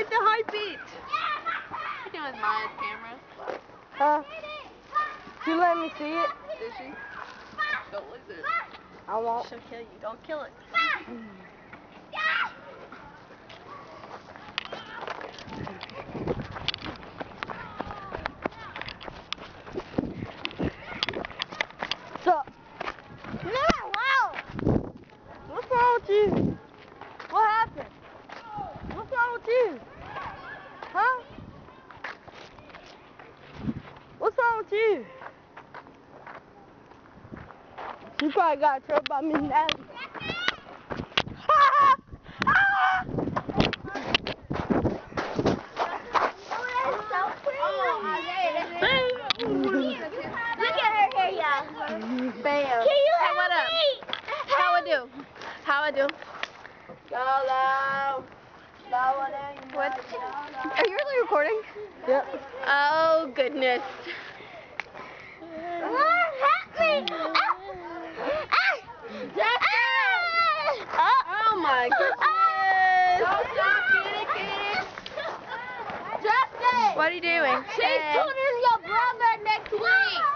like the heartbeat. What you doing with my camera? Huh? You let me see it? Did she? Don't lose it. I won't. She'll kill you. Don't kill it. Mm. What's wrong you? You probably got trouble by me now. Look at her hair, y'all. Bam. Can you Hey, help what up? me? How I do? How I do? Hello. What? Are you really recording? Yep. Oh goodness. What happened? Ah! Ah! Oh my goodness. Justin! What are you doing? She's tutoring your brother next week.